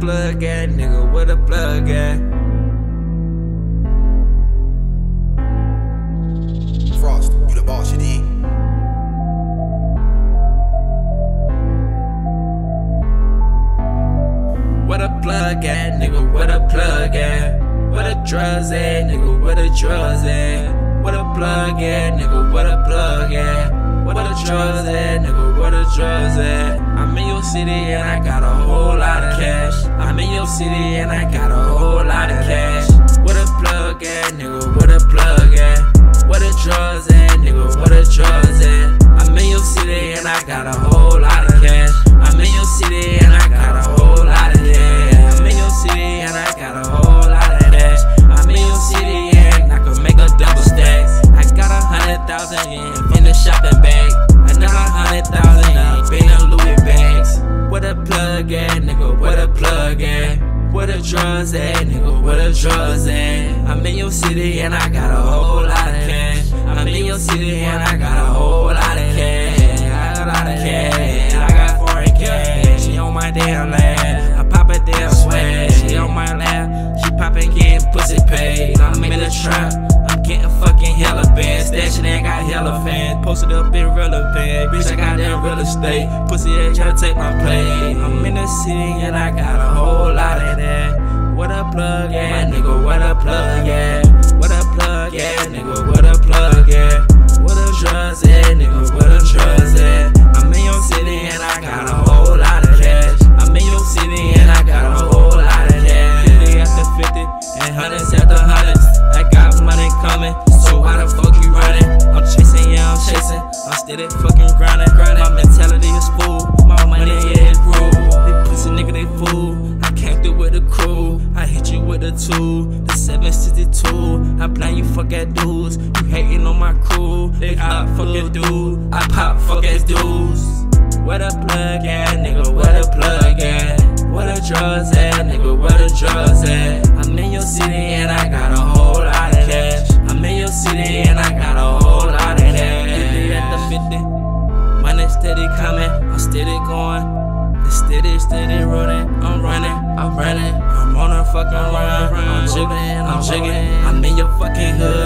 plug at, nigga? Where the plug at? Frost, you the boss, you dig? Where the plug at, nigga? Where the plug at? Where the drugs at, nigga? Where the drugs at? Where the plug at, nigga? Where the plug at? Where the drugs at, nigga? Where the drugs at? I'm in your city and I got a whole city and I got a whole lot of cash. Where a plug at, nigga? Where the plug Where the drugs at, nigga? Where the drugs at? I'm in your city and I got a whole lot of cash. I'm in your city and I got a whole lot of cash. I got a lot of cash. I got foreign cash. She on my damn lap. I pop a damn swag. She on my lap. She poppin' getting pussy paid. I'm in the trap. I'm getting fucking hella bands. Stashing and got hella fans. Posted up in relevant. Bitch, I got that real estate. Pussy ass try to take my place. City and I got a whole lot of that. Where the plug at, nigga? Where the plug at? Where the plug at, nigga? Where the plug at? Where the drugs at, nigga? Where the drugs at? I'm in your city and I got a whole lot of cash. I'm in your city and I got a whole lot of cash. 50 after 50 and hundreds after hundreds. I got money coming, so why the fuck you running? I'm chasing, yeah, I'm chasing. I'm steady fucking grinding. My mentality is full, my money is nigga, they fool. I came through with the crew. I hit you with the two, the 762. I plan you fuck at dudes. You hating on my crew. They out fuck at dude. I pop fuck at dudes. Where the plug at, nigga? Where the plug at? Where the drugs at, nigga? Where the drugs at? I'm in your city and I got a whole lot of cash. I'm in your city and I got a whole lot of cash. 50 at the 50. Money steady coming, I'm steady going. Steady, steady running, I'm running, I'm running. I'm on a fucking run, I'm jiggling, I'm jiggling. I'm in your fucking hood.